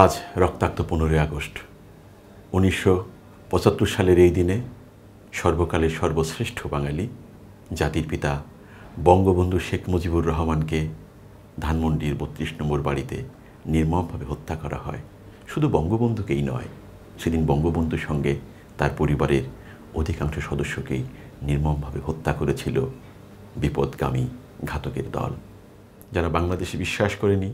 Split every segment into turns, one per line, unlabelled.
আজ রক্তাক্ত পনেরোই আগস্ট। উনিশশো পঁচাত্তর সালের এই দিনে সর্বকালের সর্বশ্রেষ্ঠ বাঙালি জাতির পিতা বঙ্গবন্ধু শেখ মুজিবুর রহমানকে ধানমন্ডির বত্রিশ নম্বর বাড়িতে নির্মমভাবে হত্যা করা হয়। শুধু বঙ্গবন্ধুকেই নয়, সেদিন বঙ্গবন্ধুর সঙ্গে তার পরিবারের অধিকাংশ সদস্যকেই নির্মমভাবে হত্যা করেছিল বিপদগামী ঘাতকের দল। যারা বাংলাদেশে বিশ্বাস করেনি,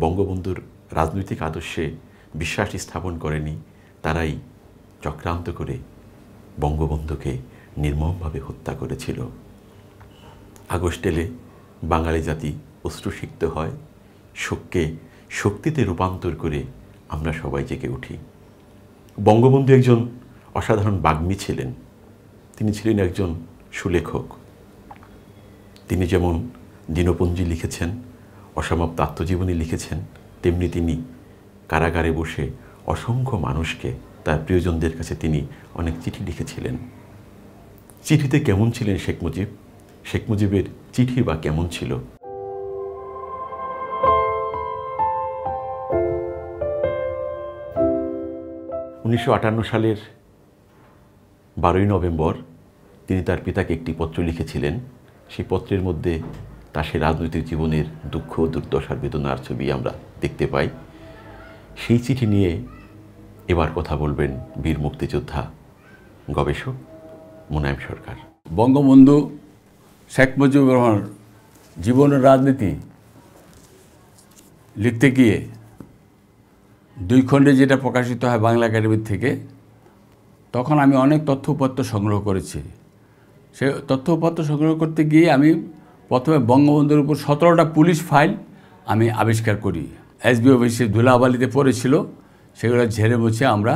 বঙ্গবন্ধুর রাজনৈতিক আদর্শে বিশ্বাস স্থাপন করেনি, তারাই চক্রান্ত করে বঙ্গবন্ধুকে নির্মমভাবে হত্যা করেছিল। আগস্ট এলে বাঙালি জাতি অশ্রুসিক্ত হয়, শোককে শক্তিতে রূপান্তর করে আমরা সবাই জেগে উঠি। বঙ্গবন্ধু একজন অসাধারণ বাগ্মী ছিলেন। তিনি ছিলেন একজন সুলেখক। তিনি যেমন দিনপঞ্জি লিখেছেন, অসমাপ্ত আত্মজীবনী লিখেছেন তেমনি তিনি কারাগারে বসে অসংখ্য মানুষকে তার প্রিয়জনদের কাছে তিনি অনেক চিঠি লিখেছিলেন। চিঠিতে কেমন ছিলেন শেখ মুজিব? শেখ মুজিবের চিঠি বা কেমন ছিল? উনিশশো আটান্ন সালের বারোই নভেম্বর তিনি তার পিতাকে একটি পত্র লিখেছিলেন। সেই পত্রের মধ্যে তার সে রাজনৈতিক জীবনের দুঃখ, দুর্দশার বেদনার ছবি আমরা দেখতে পাই। সেই চিঠি নিয়ে এবার কথা বলবেন বীর মুক্তিযোদ্ধা গবেষক মুনায়েম সরকার।
বঙ্গবন্ধু শেখ মুজিবুর রহমান জীবনের রাজনীতি লিখতে গিয়ে দুই খণ্ডে যেটা প্রকাশিত হয় বাংলা একাডেমির থেকে, তখন আমি অনেক তথ্যপত্র সংগ্রহ করেছি। সে তথ্যপত্র সংগ্রহ করতে গিয়ে আমি প্রথমে বঙ্গবন্ধুর উপর সতেরোটা পুলিশ ফাইল আমি আবিষ্কার করি। এসবি অফিসে ধুলাবালিতে পড়েছিল, সেগুলো ঝেড়ে মুছে আমরা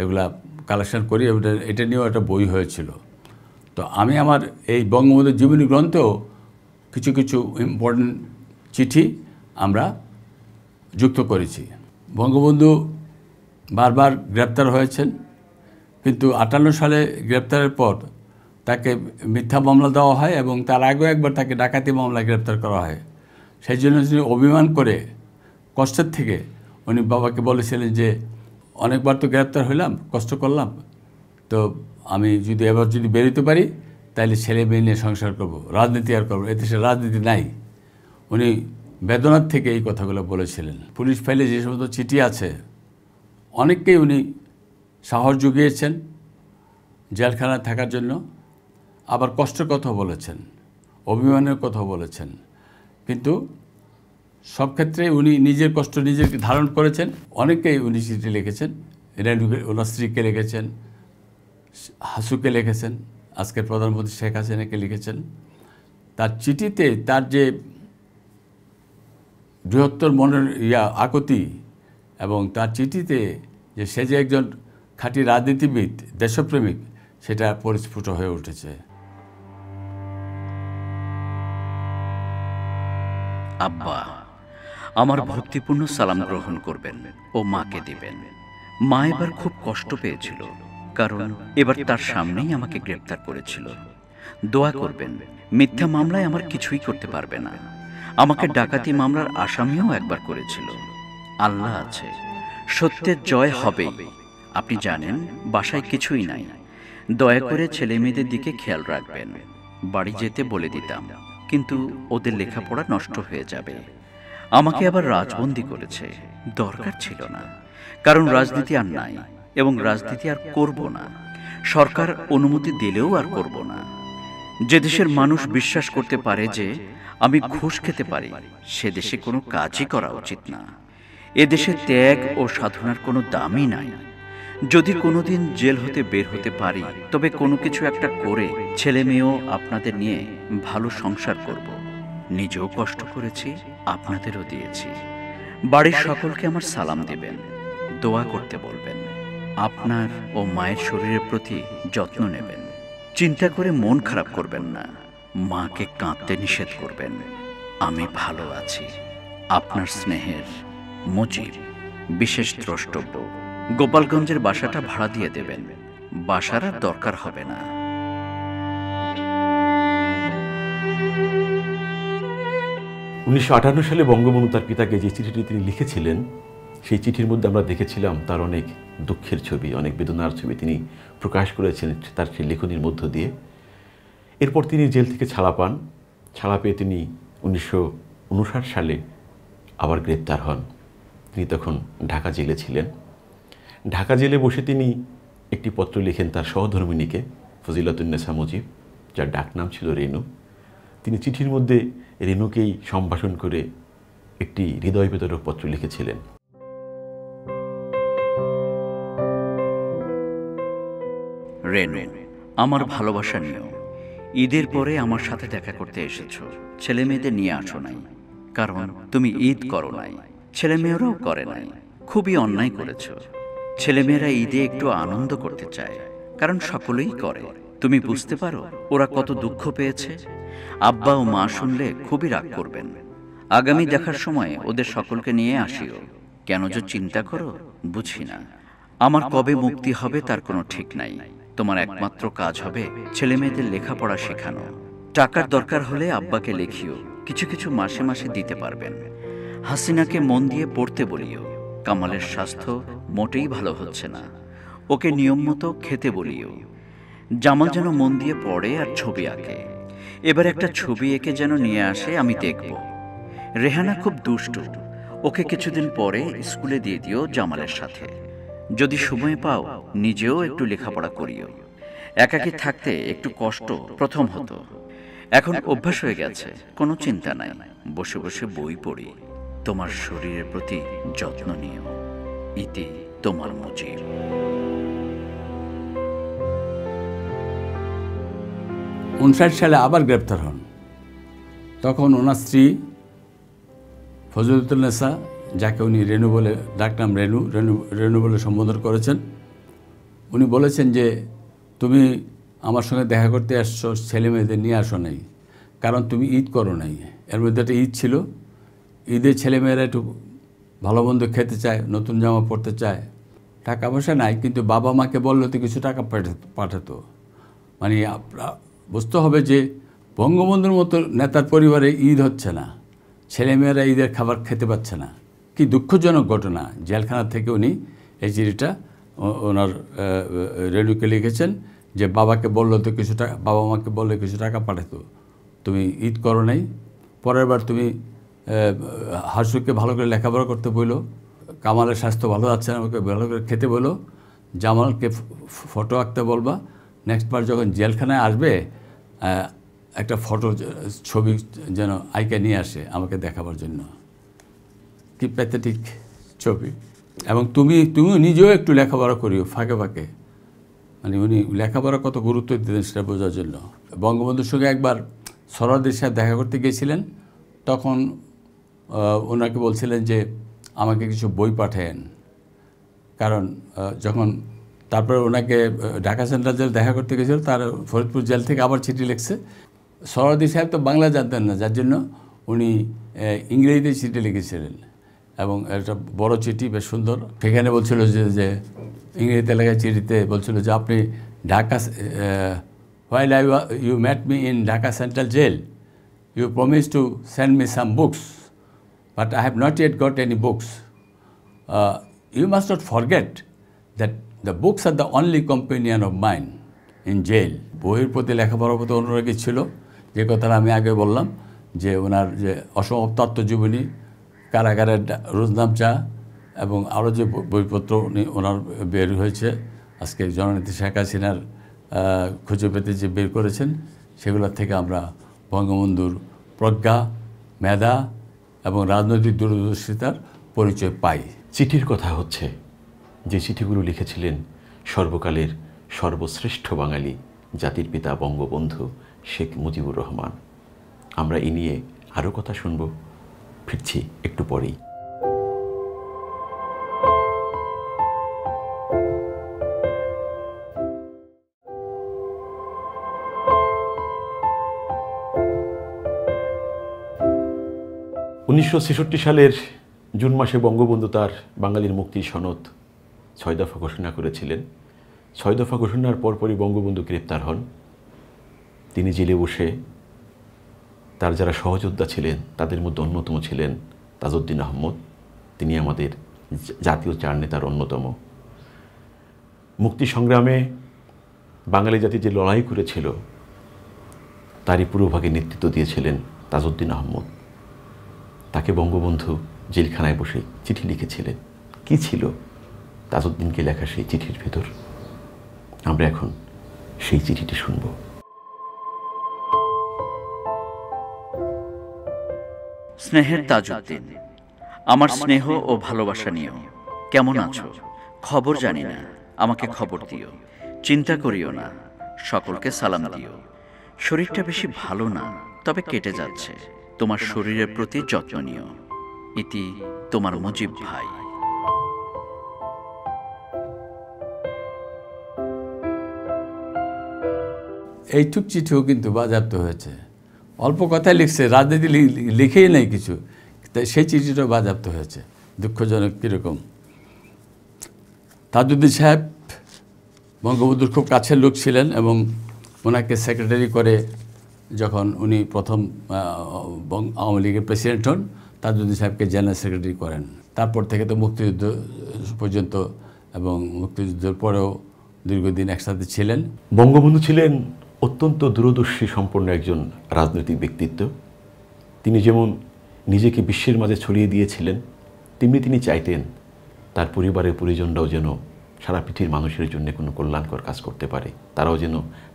এগুলা কালেকশন করি এটা এটা নিয়েও একটা বই হয়েছিল। তো আমি আমার এই বঙ্গবন্ধুর জীবনী গ্রন্থেও কিছু কিছু ইম্পর্টেন্ট চিঠি আমরা যুক্ত করেছি। বঙ্গবন্ধু বারবার গ্রেপ্তার হয়েছেন, কিন্তু আটান্ন সালে গ্রেপ্তারের পর তাকে মিথ্যা মামলা দেওয়া হয় এবং তার আগেও একবার তাকে ডাকাতি মামলায় গ্রেপ্তার করা হয়। সেই জন্য তিনি অভিমান করে কষ্টের থেকে উনি বাবাকে বলেছিলেন যে, অনেকবার তো গ্রেপ্তার হইলাম, কষ্ট করলাম। তো আমি যদি এবার যদি বেরোতে পারি তাহলে ছেলে মেয়ে নিয়ে সংসার করব। রাজনীতি আর করব এতে সে রাজনীতি নাই। উনি বেদনার থেকে এই কথাগুলো বলেছিলেন। পুলিশ ফাইলে যে সমস্ত চিঠি আছে, অনেককেই উনি সাহস জুগিয়েছেন। জেলখানায় থাকার জন্য। আবার কষ্টের কথা বলেছেন, অভিমানের কথা বলেছেন। কিন্তু সব ক্ষেত্রে উনি নিজের কষ্ট নিজেকে ধারণ করেছেন। অনেকেই উনি চিঠি লিখেছেন। রেণুকে ওনার স্ত্রীকে লিখেছেন, হাসুকে লিখেছেন, আজকের প্রধানমন্ত্রী শেখ হাসিনাকে লিখেছেন। তার চিঠিতে তার যে বৃহত্তর মনের ইয়া, আকতি এবং তার চিঠিতে যে সে যে একজন খাঁটি রাজনীতিবিদ, দেশপ্রেমিক, সেটা পরিস্ফুট হয়ে উঠেছে।
আব্বা, আমার ভক্তিপূর্ণ সালাম গ্রহণ করবেন ও মাকে দিবেন। মা এবার খুব কষ্ট পেয়েছিল, কারণ এবার তার সামনেই আমাকে গ্রেপ্তার করেছিল। দোয়া করবেন, মিথ্যা মামলায় আমার কিছুই করতে পারবে না। আমাকে ডাকাতি মামলার আসামিও একবার করেছিল। আল্লাহ আছে, সত্যের জয় হবেই। আপনি জানেন, বাসায় কিছুই নাই। দয়া করে ছেলে মেয়েদের দিকে খেয়াল রাখবেন। বাড়ি যেতে বলে দিতাম। কিন্তু ওদের লেখাপড়া নষ্ট হয়ে যাবে। আমাকে আবার রাজবন্দি করেছে। দরকার ছিল না। কারণ রাজনীতি আর নাই এবং রাজনীতি আর করব না। সরকার অনুমতি দিলেও আর করব না। যে দেশের মানুষ বিশ্বাস করতে পারে যে আমি ঘুষ খেতে পারি সে দেশে কোনো কাজই করা উচিত না। এ দেশে ত্যাগ ও সাধনার কোনো দামই নাই। যদি কোনোদিন জেল হতে বের হতে পারি, তবে কোনো কিছু একটা করে ছেলে মেয়েও আপনাদের নিয়ে ভালো সংসার করব। নিজেও কষ্ট করেছি, আপনাদেরও দিয়েছি। বাড়ির সকলকে আমার সালাম দেবেন, দোয়া করতে বলবেন। আপনার ও মায়ের শরীরের প্রতি যত্ন নেবেন। চিন্তা করে মন খারাপ করবেন না, মাকে কাঁদতে নিষেধ করবেন। আমি ভালো আছি, আপনার স্নেহের মুজিব, বিশেষ দ্রষ্টব্য। গোপালগঞ্জের বাসাটা ভাড়া দিয়ে দেবেন। বাসার আর দরকার হবে না।
উনিশশো আটান্ন সালে বঙ্গবন্ধু তার পিতাকে যে চিঠিটি তিনি লিখেছিলেন, সেই চিঠির মধ্যে আমরা দেখেছিলাম তার অনেক দুঃখের ছবি, অনেক বেদনার ছবি তিনি প্রকাশ করেছেন তার সেই লেখনীর মধ্য দিয়ে। এরপর তিনি জেল থেকে ছাড়া পান। ছাড়া পেয়ে তিনি উনিশশো উনষাট সালে আবার গ্রেপ্তার হন। তিনি তখন ঢাকা জেলে ছিলেন। ঢাকা জেলে বসে তিনি একটি পত্র লিখেন তার সহধর্মিনীকে ফজিলাতুন্নেসা মুজিব, যার ডাকনাম ছিল রেণু। তিনি চিঠির মধ্যে রেণুকেই সম্ভাষণ করে একটি হৃদয় বেদরক পত্র লিখেছিলেন।
রেনু আমার ভালোবাসা নিও। ঈদের পরে আমার সাথে দেখা করতে এসেছ। ছেলে মেয়েদের নিয়ে আসো নাই। কারণ তুমি ঈদ করো নাই। ছেলে মেয়েরাও করে নাই। খুবই অন্যায় করেছ। ছেলেমেয়েরা ঈদে একটু আনন্দ করতে চায়, কারণ সকলেই করে। তুমি বুঝতে পারো, ওরা কত দুঃখ পেয়েছে। আব্বা ও মা শুনলে খুবই রাগ করবেন। আগামী দেখার সময় ওদের সকলকে নিয়ে আসিও। কেন যে চিন্তা করো, বুঝি না। আমার কবে মুক্তি হবে তার কোনো ঠিক নাই। তোমার একমাত্র কাজ হবে ছেলে মেয়েদের লেখাপড়া শেখানো। টাকার দরকার হলে আব্বাকে লেখিও, কিছু কিছু মাসে মাসে দিতে পারবেন। হাসিনাকে মন দিয়ে পড়তে বলিও। কামালের স্বাস্থ্য মোটেই ভালো হচ্ছে না। ওকে নিয়ম মতো খেতে বলিও। জামাল যেন মন দিয়ে পড়ে আর ছবি আঁকে। এবার একটা ছবি এঁকে যেন নিয়ে আসে, আমি দেখব। রেহানা খুব দুষ্টু। ওকে কিছুদিন পরে স্কুলে দিয়ে দিও জামালের সাথে। যদি সময় পাও, নিজেও একটু লেখাপড়া করিও। একাকী থাকতে একটু কষ্ট প্রথম হতো। এখন অভ্যাস হয়ে গেছে, কোনো চিন্তা নাই। বসে বসে বই পড়ি। তোমার শরীরের প্রতি যত্ন নিও। ইতি তোমার মুজিব
উনষাট সালে আবার গ্রেপ্তার হন। তখন ওনার স্ত্রী ফজলুদ্দিনেসা যাকে উনি রেণু বলে ডাকনাম রেণু রেণু রেণু বলে সম্বোধন করেছেন, উনি বলেছেন যে, তুমি আমার সঙ্গে দেখা করতে আসছো ছেলে মেয়েদের নিয়ে আসো নাই, কারণ তুমি ঈদ করো নাই। এর মধ্যে একটা ঈদ ছিল ঈদে ছেলেমেয়েরা একটু ভালো মন্দ খেতে চায়, নতুন জামা পরতে চায়। টাকা পয়সা নাই, কিন্তু বাবা মাকে বললে তো কিছু টাকা পাঠাতো মানে বুঝতে হবে যে বঙ্গবন্ধুর মতো নেতার পরিবারে ঈদ হচ্ছে না। ছেলেমেয়েরা ঈদের খাবার খেতে পাচ্ছে না। কি দুঃখজনক ঘটনা। জেলখানা থেকে উনি এই চিঠিটা ওনার রেণুকে লিখেছেন যে বাবাকে বলল তো কিছু টাকা বাবা মাকে বললে কিছু টাকা পাঠাতো। তুমি ঈদ করো নাই, পরের বার তুমি হাসুকে ভালো করে লেখাপড়া করতে বইলো, কামালের স্বাস্থ্য ভালো না আমাকে ভালো করে খেতে বলো জামালকে ফটো আঁকতে বলবা। নেক্সট বার যখন জেলখানায় আসবে একটা ফটো ছবি যেন আইকে নিয়ে আসে আমাকে দেখাবার জন্য। কি প্যাথেটিক ছবি। এবং তুমি তুমি নিজেও একটু লেখাপড়া করিও, ফাঁকে ফাঁকে। মানে উনি লেখাপড়া কত গুরুত্ব দিতেন সেটা বোঝার জন্য। বঙ্গবন্ধুর সঙ্গে একবার সরাদের সাথে দেখা করতে গিয়েছিলেন, তখন ওনাকে বলছিলেন যে আমাকে কিছু বই পাঠায়েন। কারণ যখন তারপরে ওনাকে ঢাকা সেন্ট্রাল জেল দেখা করতে গেছিল, তার ফরিদপুর জেল থেকে আবার চিঠি লিখছে। সরদি সাহেব তো বাংলা জানতেন না, যার জন্য উনি ইংরেজিতে চিঠি লিখেছিলেন। এবং একটা বড় চিঠি, বেশ সুন্দর। সেখানে বলছিল যে যে ইংরেজিতে লেখা চিঠিতে বলছিল যে, আপনি Dhaka while I you met me in Dhaka central jail you promise to send me some books but I have not yet got any books. Uh, you must not forget that the books are the only companion of mine in jail. বইয়ের প্রতি লেখাপড়ার প্রতি অনুরাগী ছিল যে কথাটা আমি আগে বললাম যে ওনার যে অসমাপ্ত আত্মজীবনী কারাগারের ডা- রোজনাম চা এবং আরও যে বই- বইপত্র উনি ওনার বের হয়েছে আজকে জননেত্রী শেখ হাসিনার খুঁজে পেতে যে বের করেছেন সেগুলোর থেকে আমরা বঙ্গবন্ধুর প্রজ্ঞা মেধা এবং রাজনৈতিক দূরদর্শিতার পরিচয় পাই।
চিঠির কথা হচ্ছে যে চিঠিগুলো লিখেছিলেন সর্বকালের সর্বশ্রেষ্ঠ বাঙালি জাতির পিতা বঙ্গবন্ধু শেখ মুজিবুর রহমান। আমরা এ নিয়ে আরও কথা শুনব। ফিরছি একটু পরেই। উনিশশো ছেষট্টি সালের জুন মাসে বঙ্গবন্ধু তার বাঙালির মুক্তির সনদ ছয় দফা ঘোষণা করেছিলেন। ছয় দফা ঘোষণার পরপরই বঙ্গবন্ধু গ্রেপ্তার হন। তিনি জেলে বসে তার যারা সহযোদ্ধা ছিলেন, তাদের মধ্যে অন্যতম ছিলেন তাজউদ্দিন আহমদ। তিনি আমাদের জাতীয় চার নেতার অন্যতম। মুক্তি সংগ্রামে বাঙালি জাতি যে লড়াই করেছিল, তারই পুরোভাগে নেতৃত্ব দিয়েছিলেন তাজউদ্দিন আহমদ। তাকে বঙ্গবন্ধু জেলখানায় বসে চিঠি লিখেছিলেন। কি ছিল? তাজউদ্দিনকে লেখা সেই চিঠির ভেতর। আমরা এখন সেই চিঠিটি শুনব।
স্নেহের তাজউদ্দিন, আমার স্নেহ ও ভালোবাসা নিও কেমন আছো? খবর জানি না, আমাকে খবর দিও। চিন্তা করিও না, সকলকে সালাম দিও। শরীরটা বেশি ভালো না, তবে কেটে যাচ্ছে। তোমার শরীরের প্রতি যত্ন নিও ইতি তোমার মুজিব ভাই।
এইটুক চিঠিও কিন্তু বাজাপ্ত হয়েছে। অল্প কথায় লিখছে, রাজনীতি লিখেই নেই কিছু, তাই সেই চিঠিটাও বাজাপ্ত হয়েছে। দুঃখজনক কীরকম। তাজুদ্দিন সাহেব বঙ্গবন্ধুর খুব কাছের লোক ছিলেন এবং ওনাকে সেক্রেটারি করে যখন উনি প্রথম আওয়ামী লীগের প্রেসিডেন্ট হন তাজুদ্দিন সাহেবকে জেনারেল সেক্রেটারি করেন। তারপর থেকে তো মুক্তিযুদ্ধ পর্যন্ত এবং মুক্তিযুদ্ধের পরেও দীর্ঘদিন একসাথে ছিলেন।
বঙ্গবন্ধু ছিলেন অত্যন্ত দূরদর্শী সম্পন্ন একজন রাজনৈতিক ব্যক্তিত্ব। তিনি যেমন নিজেকে বিশ্বের মাঝে ছড়িয়ে দিয়েছিলেন, তেমনি তিনি চাইতেন তার পরিবারের পরিজনরাও যেন সারা পৃথিবীর মানুষের জন্য কোনো কল্যাণকর কাজ করতে পারে। তারাও যেন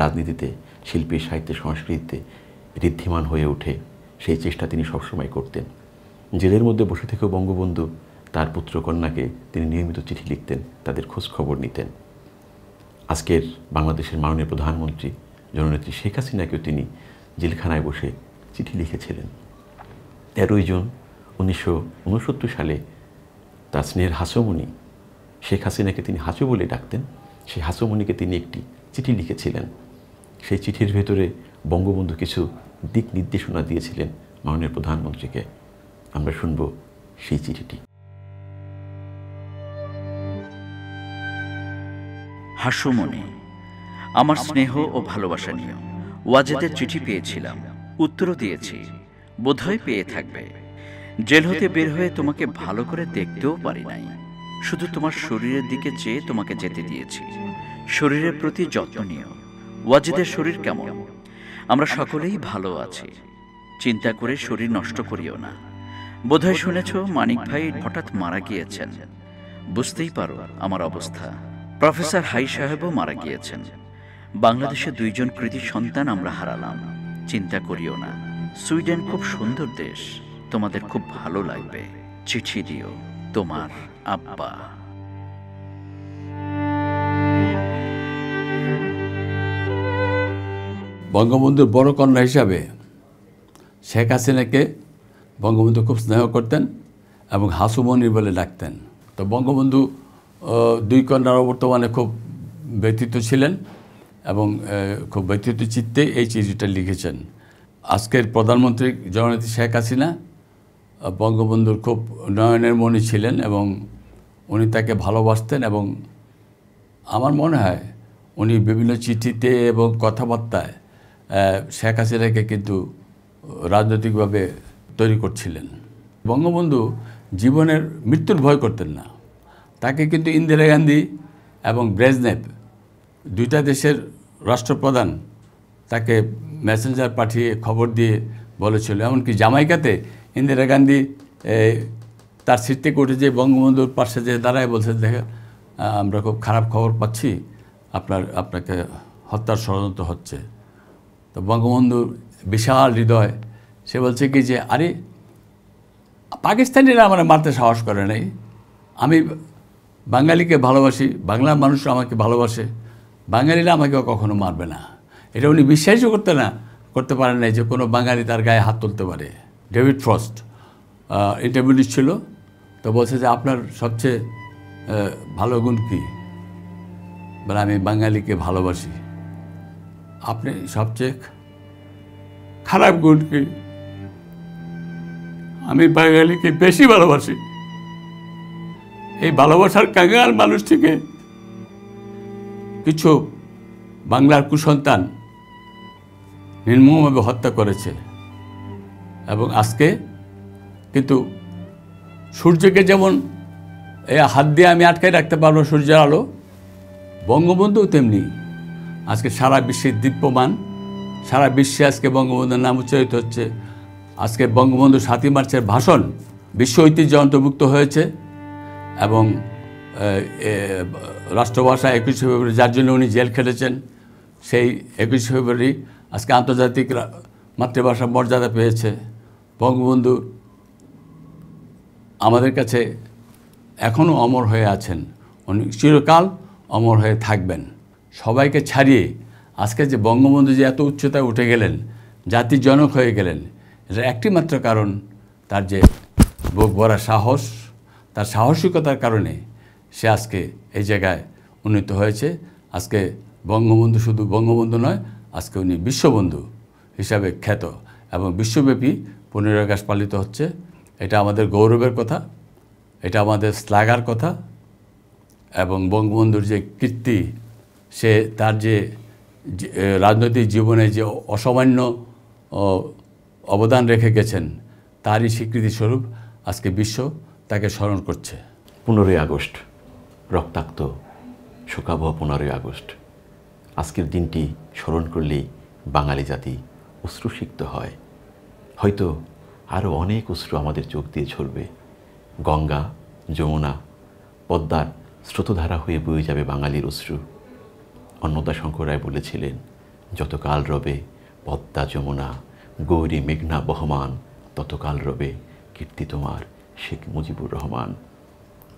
রাজনীতিতে শিল্পী, সাহিত্যে, সংস্কৃতিতে ঋদ্ধিমান হয়ে ওঠে। সেই চেষ্টা তিনি সবসময় করতেন। জেলের মধ্যে বসে থেকেও বঙ্গবন্ধু তার পুত্রকন্যাকে তিনি নিয়মিত চিঠি লিখতেন, তাদের খোঁজ খবর নিতেন। আজকের বাংলাদেশের মাননীয় প্রধানমন্ত্রী জননেত্রী শেখ হাসিনাকেও তিনি জেলখানায় বসে চিঠি লিখেছিলেন। তেরোই জুন উনিশশো উনসত্তর সালে তার স্নেহের হাসমণি শেখ হাসিনাকে তিনি হাসু বলে ডাকতেন। সেই হাসমণিকে তিনি একটি চিঠি লিখেছিলেন। সেই চিঠির ভেতরে বঙ্গবন্ধু কিছু দিক নির্দেশনা দিয়েছিলেন মাননীয় প্রধানমন্ত্রীকে। আমরা শুনব সেই চিঠিটি।
হাসুমণি আমার স্নেহ ও ভালোবাসা নিয়ে ওয়াজেদের চিঠি পেয়েছিলাম উত্তরও দিয়েছি, বোধহয় পেয়ে থাকবে। জেল হতে বের হয়ে তোমাকে ভালো করে দেখতেও পারি নাই। শুধু তোমার শরীরের দিকে চেয়ে তোমাকে যেতে দিয়েছি। শরীরের প্রতি যত্ন নিও ওয়াজেদের শরীর কেমন? আমরা সকলেই ভালো আছি। চিন্তা করে শরীর নষ্ট করিও না। বোধহয় শুনেছ, মানিক ভাই হঠাৎ মারা গিয়েছেন। বুঝতেই পারো আমার অবস্থা। প্রফেসর হাই সাহেবও মারা গিয়েছেন। বাংলাদেশে দুইজন কৃতি সন্তান আমরা হারালাম। চিন্তা করিও না। সুইডেন খুব সুন্দর দেশ। তোমাদের খুব ভালো লাগবে। চিঠি দিও। তোমার আব্বা।
বঙ্গবন্ধুর বড় কন্যা হিসাবে শেখ হাসিনাকে বঙ্গবন্ধু খুব স্নেহ করতেন এবং হাসুমণি বলে ডাকতেন। তো বঙ্গবন্ধু দুই কন্যার বর্তমানে খুব ব্যতীত ছিলেন এবং খুব ব্যতীত চিত্তে এই চিঠিটা লিখেছেন। আজকের প্রধানমন্ত্রী জননেত্রী শেখ হাসিনা বঙ্গবন্ধুর খুব নয়নের মণি ছিলেন এবং উনি তাকে ভালোবাসতেন এবং আমার মনে হয় উনি বিভিন্ন চিঠিতে এবং কথাবার্তায় শেখ হাসিনাকে কিন্তু রাজনৈতিকভাবে তৈরি করছিলেন। বঙ্গবন্ধু জীবনের মৃত্যুর ভয় করতেন না। তাকে কিন্তু ইন্দিরা গান্ধী এবং ব্রেজনেভ দুইটা দেশের রাষ্ট্রপ্রধান, তাকে মেসেঞ্জার পাঠিয়ে খবর দিয়ে বলেছিল। এমনকি জামাইকাতে ইন্দিরা গান্ধী তার সিট থেকে উঠে যে বঙ্গবন্ধুর পাশে যে দাঁড়ায় বলছে, দেখে আমরা খুব খারাপ খবর পাচ্ছি, আপনার, আপনাকে হত্যার ষড়যন্ত্র হচ্ছে। তো বঙ্গবন্ধুর বিশাল হৃদয়, সে বলছে কি যে, আরে, পাকিস্তানিরা আমার মারতে সাহস করে নাই। আমি বাঙালিকে ভালোবাসি বাংলার মানুষ আমাকে ভালোবাসে, বাঙালিরা আমাকে কখনো মারবে না। এটা উনি বিশ্বাসও করতে না, করতে পারেন নাই যে কোনো বাঙালি তার গায়ে হাত তুলতে পারে। ডেভিড ফ্রস্ট ইন্টারভিউ ছিল, তো বলছে যে, আপনার সবচেয়ে ভালো গুণ কী? বলে, আমি বাঙালিকে ভালোবাসি। আপনি সবচেয়ে খারাপ গুণ কি? আমি বাঙালিকে বেশি ভালোবাসি। এই ভালোবাসার কাঙ্গাল মানুষটিকে কিছু বাংলার কুসন্তান নির্মমভাবে হত্যা করেছে। এবং আজকে কিন্তু সূর্যকে যেমন এই হাত দিয়ে আমি আটকাই রাখতে পারব, সূর্যের আলো বঙ্গবন্ধু তেমনি। আজকে সারা বিশ্বে দীপ্যমান, সারা বিশ্বে আজকে বঙ্গবন্ধুর নাম উচ্চারিত হচ্ছে। আজকে বঙ্গবন্ধু সাতই মার্চের ভাষণ বিশ্ব ঐতিহ্য অন্তর্ভুক্ত হয়েছে এবং রাষ্ট্রভাষা একুশে ফেব্রুয়ারি, যার জন্য উনি জেল খেটেছেন, সেই একুশে ফেব্রুয়ারি আজকে আন্তর্জাতিক মাতৃভাষা মর্যাদা পেয়েছে। বঙ্গবন্ধু আমাদের কাছে এখনও অমর হয়ে আছেন। উনি চিরকাল অমর হয়ে থাকবেন। সবাইকে ছাড়িয়ে আজকে যে বঙ্গবন্ধু যে এত উচ্চতায় উঠে গেলেন, জাতির জনক হয়ে গেলেন, এটা একটি মাত্র কারণ তার যে বুক ভরা সাহস, তার সাহসিকতার কারণে সে আজকে এই জায়গায় উন্নীত হয়েছে। আজকে বঙ্গবন্ধু শুধু বঙ্গবন্ধু নয়, আজকে উনি বিশ্ববন্ধু হিসাবে খ্যাত এবং বিশ্বব্যাপী পনেরোই আগস্ট পালিত হচ্ছে। এটা আমাদের গৌরবের কথা, এটা আমাদের শ্লাঘার কথা এবং বঙ্গবন্ধুর যে কীর্তি সে তার যে রাজনৈতিক জীবনে যে অসামান্য অবদান রেখে গেছেন, তারই স্বীকৃতিস্বরূপ আজকে বিশ্ব তাকে স্মরণ করছে।
পনেরোই আগস্ট, রক্তাক্ত, শোকাবহ পনেরোই আগস্ট। আজকের দিনটি স্মরণ করলেই বাঙালি জাতি অশ্রুসিক্ত হয়। হয়তো আরও অনেক অশ্রু আমাদের চোখ দিয়ে ঝরবে। গঙ্গা, যমুনা, পদ্মার স্রোতধারা হয়ে বয়ে যাবে বাঙালির অশ্রু। অন্নদা শঙ্কর রায় বলেছিলেন, যতকাল রবে পদ্মা যমুনা, গৌরী মেঘনা বহমান, ততকাল রবে কীর্তি তোমার শেখ মুজিবুর রহমান।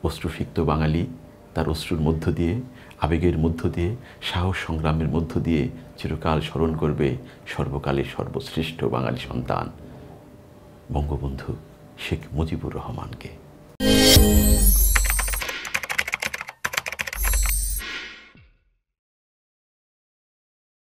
অশ্রুসিক্ত বাঙালি তার অশ্রুর মধ্য দিয়ে, আবেগের মধ্য দিয়ে, সাহস সংগ্রামের মধ্য দিয়ে চিরকাল স্মরণ করবে সর্বকালের সর্বশ্রেষ্ঠ বাঙালি সন্তান, বঙ্গবন্ধু শেখ মুজিবুর রহমানকে।